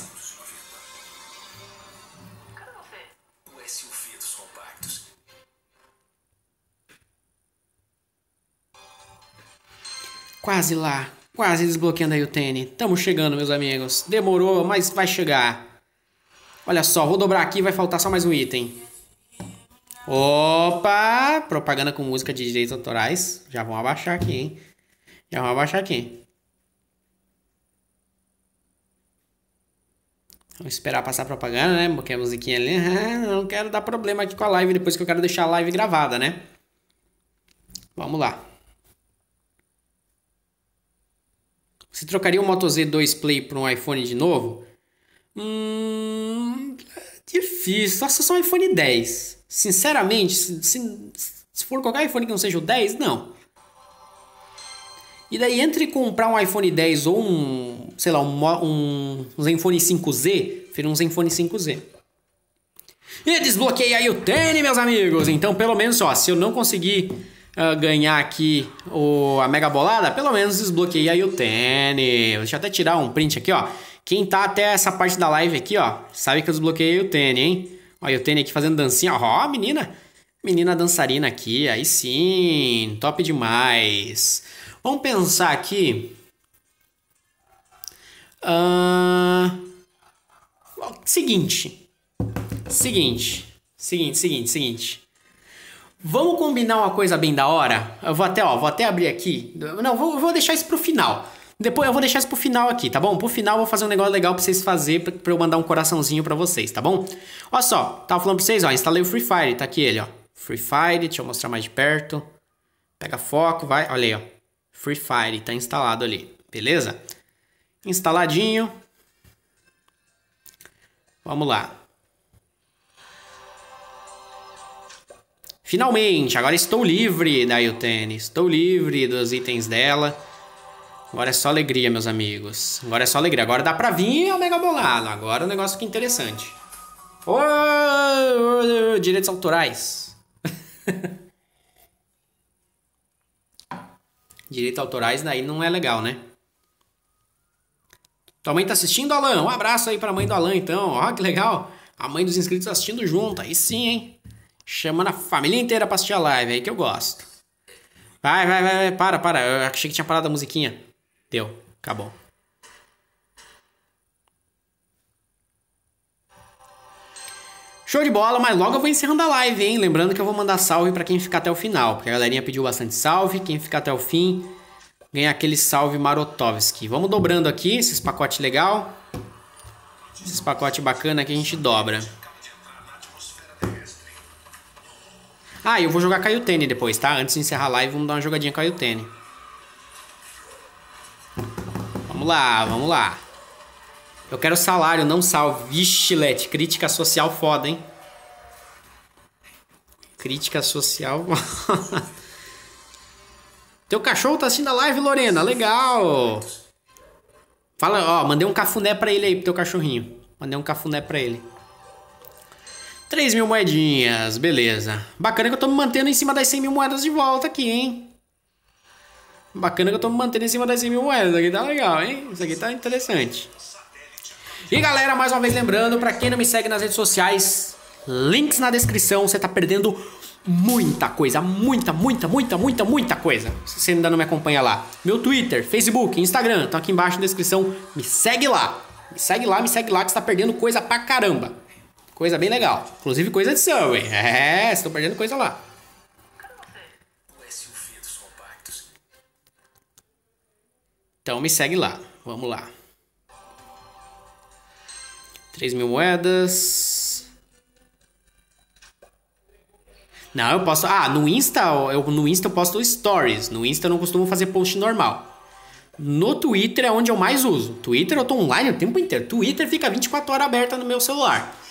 Quase lá. Quase desbloqueando aí o Tene. Tamo chegando, meus amigos. Demorou, mas vai chegar. Olha só, vou dobrar aqui vai faltar só mais um item. Opa! Propaganda com música de direitos autorais. Já vão abaixar aqui, hein? Já vão abaixar aqui. Vamos esperar passar a propaganda, né? Porque a musiquinha ali. não quero dar problema aqui com a live depois que eu quero deixar a live gravada, né? Vamos lá. Você trocaria o Moto Z2 Play por um iPhone de novo? Hum, difícil. Nossa, só um iPhone 10. Sinceramente, se, se, se, for qualquer iPhone que não seja o 10, não. E daí, entre comprar um iPhone 10 ou um, sei lá, um, um, um Zenfone 5Z, prefiro um Zenfone 5Z. E desbloqueei aí o tênis, meus amigos. Então, pelo menos, ó, se eu não conseguir uh, ganhar aqui o, a mega bolada, pelo menos desbloqueei aí o tênis. Deixa eu até tirar um print aqui, ó. Quem tá até essa parte da live aqui, ó, sabe que eu desbloqueei o tênis, hein? Olha o tênis aqui fazendo dancinha, ó, menina. Menina dançarina aqui, aí sim, top demais. Vamos pensar aqui. Uh... Seguinte. Seguinte. Seguinte, seguinte, seguinte. Vamos combinar uma coisa bem da hora? Eu vou até, ó, vou até abrir aqui. Não, vou, vou deixar isso pro final. Depois eu vou deixar isso pro final aqui, tá bom? Pro final eu vou fazer um negócio legal pra vocês fazer pra, eu mandar um coraçãozinho pra vocês, tá bom? Olha só, tava falando pra vocês, ó, instalei o Free Fire, tá aqui ele, ó. Free Fire, deixa eu mostrar mais de perto. Pega foco, vai, olha aí, ó. Free Fire, tá instalado ali, beleza? Instaladinho. Vamos lá. Finalmente, agora estou livre da Yutene. Estou livre dos itens dela. Agora é só alegria, meus amigos. Agora é só alegria. Agora dá pra vir o Mega Bolado. Agora o negócio fica interessante. Oh, oh, oh, direitos autorais. (laughs) direitos autorais daí não é legal, né? Tua mãe tá assistindo, Alan? Um abraço aí pra mãe do Alan, então. Ó, que legal. A mãe dos inscritos assistindo junto. Aí sim, hein? Chamando a família inteira pra assistir a live, aí que eu gosto. Vai, vai, vai, vai, para, para. Eu achei que tinha parado a musiquinha. Deu, acabou. Show de bola, mas logo eu vou encerrando a live, hein? Lembrando que eu vou mandar salve para quem ficar até o final, porque a galerinha pediu bastante salve. Quem ficar até o fim ganha aquele salve Marotovski. Vamos dobrando aqui esses pacotes legal. Esses pacotes bacana que a gente dobra. Ah, eu vou jogar Tene depois, tá? Antes de encerrar a live, vamos dar uma jogadinha Tene. Vamos lá, vamos lá. Eu quero salário, não salve. Vixe, crítica social foda, hein? Crítica social. (laughs) Teu cachorro tá assistindo a live, Lorena. Legal. Fala, ó, mandei um cafuné pra ele aí, pro teu cachorrinho. Mandei um cafuné pra ele. 3 mil moedinhas, beleza. Bacana que eu tô me mantendo em cima das 100 mil moedas de volta aqui, hein? Bacana que eu tô me mantendo em cima das 100 mil moedas. Isso aqui tá legal, hein? Isso aqui tá interessante. E galera, mais uma vez lembrando, para quem não me segue nas redes sociais, links na descrição. Você tá perdendo muita coisa, muita, muita, muita, muita, muita coisa. Se você ainda não me acompanha lá. Meu Twitter, Facebook, Instagram, tá aqui embaixo na descrição. Me segue lá. Me segue lá, me segue lá que você tá perdendo coisa pra caramba. Coisa bem legal. Inclusive coisa de Subway. É, estou perdendo coisa lá. Então me segue lá. Vamos lá. 3 mil moedas. Não, eu posso. Ah, no Insta, eu, no Insta eu posto stories. No Insta eu não costumo fazer post normal. No Twitter é onde eu mais uso. Twitter eu tô online o tempo inteiro. Twitter fica 24 horas aberta no meu celular.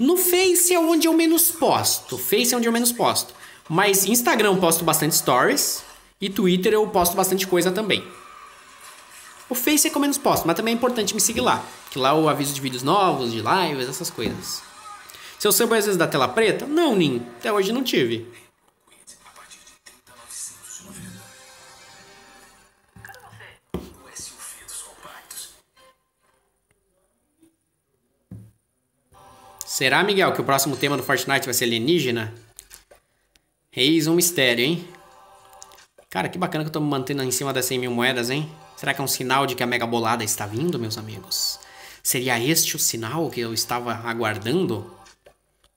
No Face é onde eu menos posto. Face é onde eu menos posto. Mas Instagram eu posto bastante stories. E Twitter eu posto bastante coisa também. O Face é que eu menos posto, mas também é importante me seguir lá. Que lá eu aviso de vídeos novos, de lives, essas coisas. Seu sub às vezes da tela preta? Não, Nin. Até hoje não tive. Será, Miguel, que o próximo tema do Fortnite vai ser alienígena? Eis um mistério, hein? Cara, que bacana que eu tô me mantendo em cima das 100 mil moedas, hein? Será que é um sinal de que a mega bolada está vindo, meus amigos? Seria este o sinal que eu estava aguardando?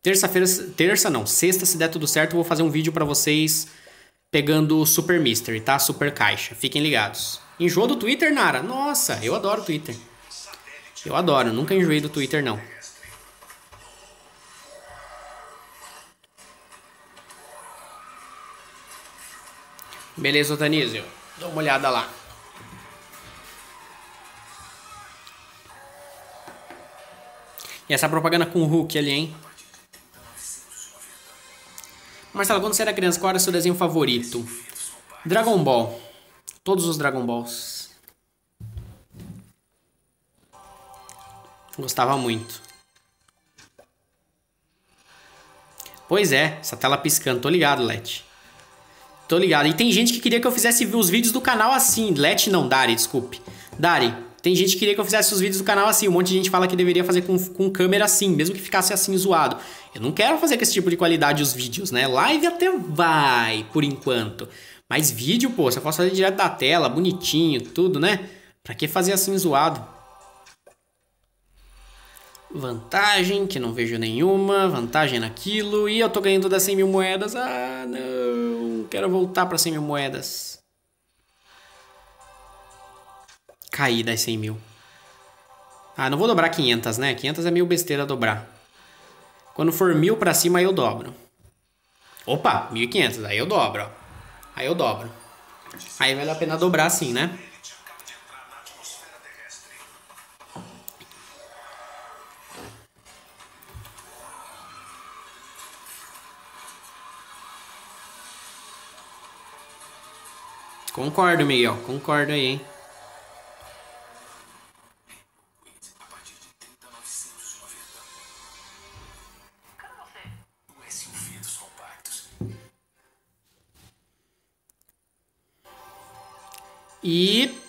Terça-feira, terça não, sexta, se der tudo certo, eu vou fazer um vídeo para vocês pegando o Super Mystery, tá? Super Caixa. Fiquem ligados. Enjoou do Twitter, Nara? Nossa, eu adoro Twitter. Eu adoro, nunca enjoei do Twitter, não. Beleza, Otanísio. Dá uma olhada lá. E essa propaganda com o Hulk ali, hein? Marcelo, quando você era criança, qual era seu desenho favorito? Dragon Ball. Todos os Dragon Balls. Gostava muito. Pois é, essa tela piscando. Tô ligado, Let. Tô ligado. E tem gente que queria que eu fizesse os vídeos do canal assim. Let não, Dari, desculpe. Dari, tem gente que queria que eu fizesse os vídeos do canal assim. Um monte de gente fala que deveria fazer com, com câmera assim, mesmo que ficasse assim zoado. Eu não quero fazer com esse tipo de qualidade os vídeos, né? Live até vai, por enquanto. Mas vídeo, pô, você pode fazer direto da tela, bonitinho, tudo, né? Pra que fazer assim zoado? Vantagem, que não vejo nenhuma. Vantagem naquilo. E eu tô ganhando das 100 mil moedas. Ah, não. Quero voltar para 100 mil moedas. Caí das 100 mil. Ah, não vou dobrar 500, né? 500 é meio besteira dobrar. Quando for mil para cima, aí eu dobro. Opa, 1.500. Aí eu dobro, ó. Aí eu dobro. Aí vale a pena dobrar assim, né? Concordo, Miguel. Concordo aí, hein? E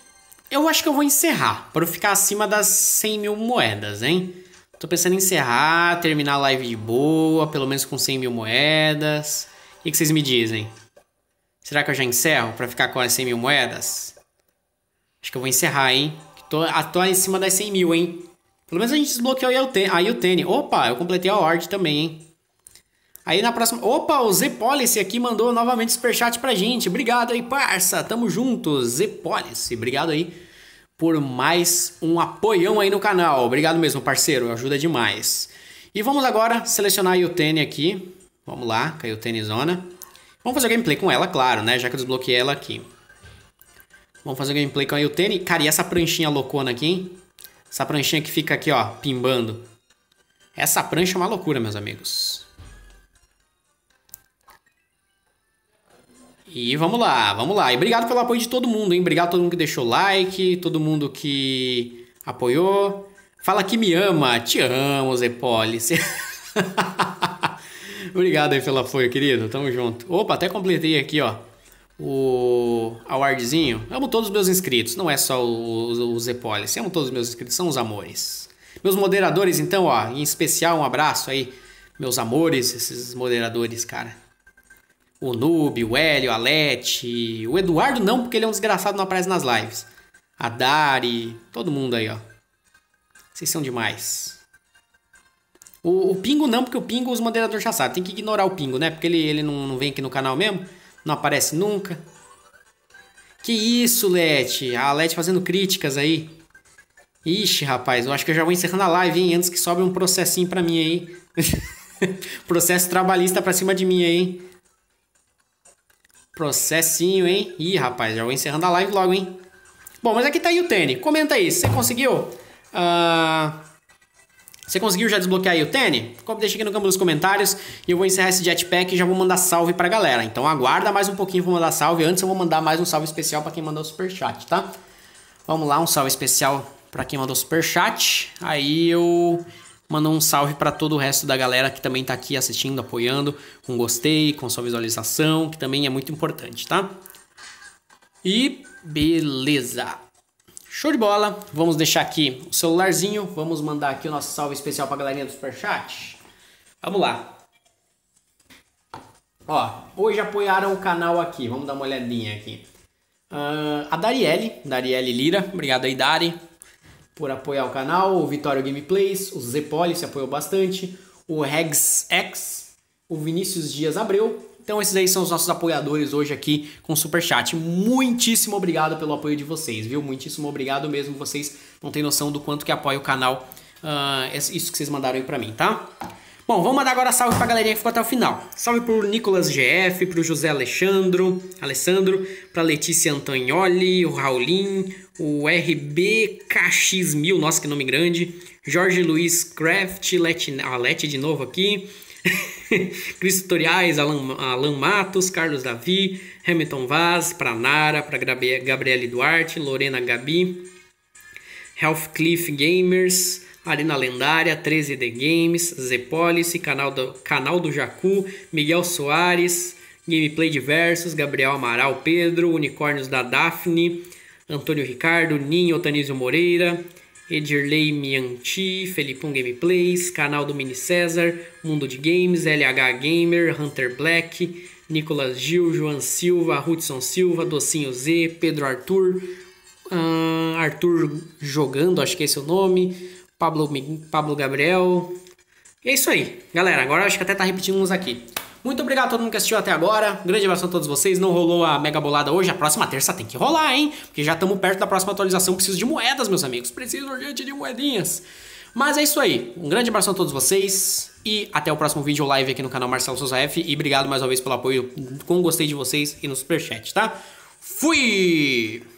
eu acho que eu vou encerrar, para ficar acima das 100 mil moedas, hein? Tô pensando em encerrar, terminar a live de boa, pelo menos com 100 mil moedas. O que vocês me dizem? Será que eu já encerro para ficar com as 100 mil moedas? Acho que eu vou encerrar, hein? Tô, ah, tô em cima das 100 mil, hein? Pelo menos a gente desbloqueou aí o Tene. Opa, eu completei a Horde também, hein? Aí na próxima... Opa, o Z-Policy aqui mandou novamente superchat pra gente. Obrigado aí, parça. Tamo juntos. Z-Policy, obrigado aí por mais um apoião aí no canal. Obrigado mesmo, parceiro. Ajuda demais. E vamos agora selecionar a Yutene aqui. Vamos lá, com a Yutene Zona. Vamos fazer gameplay com ela, claro, né? Já que eu desbloqueei ela aqui. Vamos fazer gameplay com a Yutene. Cara, e essa pranchinha loucona aqui, hein? Essa pranchinha que fica aqui, ó, pimbando. Essa prancha é uma loucura, meus amigos. E vamos lá, vamos lá. E obrigado pelo apoio de todo mundo, hein? Obrigado a todo mundo que deixou like, todo mundo que apoiou. Fala que me ama. Te amo, Zé Poli. (laughs) (laughs) obrigado aí pelo apoio, querido. Tamo junto. Opa, até completei aqui, ó. O awardzinho. Amo todos os meus inscritos. Não é só o, o, o Zé Poli. Amo todos os meus inscritos. São os amores. Meus moderadores, então, ó. Em especial, um abraço aí. Meus amores, esses moderadores, cara o Noob, o Hélio, a Lete, o Eduardo não, porque ele é um desgraçado não aparece nas lives. A Dari, todo mundo aí, ó. Vocês são demais. O, o Pingo não, porque o Pingo os moderadores já sabem. Tem que ignorar o Pingo, né? Porque ele, ele não, não vem aqui no canal mesmo. Não aparece nunca. Que isso, Lete? A Lete fazendo críticas aí. Ixi, rapaz, eu acho que eu já vou encerrando a live, hein? Antes que sobe um processinho pra mim aí. (laughs) Processo trabalhista pra cima de mim aí, hein? Processinho, hein? Ih, rapaz, já vou encerrando a live logo, hein? Bom, mas aqui tá aí o Tene. Comenta aí, você conseguiu? Uh, você conseguiu já desbloquear aí o Tene? Deixa aqui no campo dos comentários e eu vou encerrar esse jetpack e já vou mandar salve pra galera. Então aguarda mais um pouquinho, vou mandar salve. Antes eu vou mandar mais um salve especial para quem mandou o superchat, tá? Vamos lá, um salve especial para quem mandou super chat. Aí eu mando um salve para todo o resto da galera que também tá aqui assistindo, apoiando, com gostei, com sua visualização, que também é muito importante, tá? E beleza. Show de bola. Vamos deixar aqui o celularzinho, vamos mandar aqui o nosso salve especial pra galerinha do Superchat. Vamos lá. Ó, hoje apoiaram o canal aqui, vamos dar uma olhadinha aqui. Uh, a Darielle, Darielle Lira, obrigado aí Dari por apoiar o canal, o Vitório Gameplays, o Zepoli se apoiou bastante, o Regs X, o Vinícius Dias Abreu. Então esses aí são os nossos apoiadores hoje aqui com Super Chat. Muitíssimo obrigado pelo apoio de vocês, viu? Muitíssimo obrigado mesmo. Vocês não têm noção do quanto que apoia o canal. Uh, isso que vocês mandaram aí pra mim, tá? Bom, vamos mandar agora salve pra galerinha que ficou até o final. Salve pro Nicolas GF, pro José Alexandro, Alessandro, pra Letícia Antonioli, o Raulin, o RBKX1000, nossa que nome grande, Jorge Luiz Craft, Leti, ah, Leti de novo aqui, (laughs) Cris Tutoriais, Alan, Alan Matos, Carlos Davi, Hamilton Vaz, pra Nara, pra Gabriele Duarte, Lorena Gabi, Healthcliff Gamers, Arena Lendária, 13D Games, Zepolice, canal do, canal do Jacu, Miguel Soares, Gameplay Diversos, Gabriel Amaral Pedro, Unicórnios da Daphne, Antônio Ricardo, Ninho Otanísio Moreira, Edirley Mianti, Felipão Gameplays, canal do Mini César, Mundo de Games, LH Gamer, Hunter Black, Nicolas Gil, João Silva, Hudson Silva, Docinho Z, Pedro Arthur, uh, Arthur Jogando, acho que é esse o nome, Pablo, Pablo Gabriel. E é isso aí, galera. Agora acho que até tá repetindo uns aqui. Muito obrigado a todo mundo que assistiu até agora. Grande abraço a todos vocês. Não rolou a mega bolada hoje. A próxima terça tem que rolar, hein? Porque já estamos perto da próxima atualização. Preciso de moedas, meus amigos. Preciso urgente de moedinhas. Mas é isso aí. Um grande abraço a todos vocês. E até o próximo vídeo live aqui no canal Marcelo Souza F. E obrigado mais uma vez pelo apoio. Com gostei de vocês e no superchat, tá? Fui!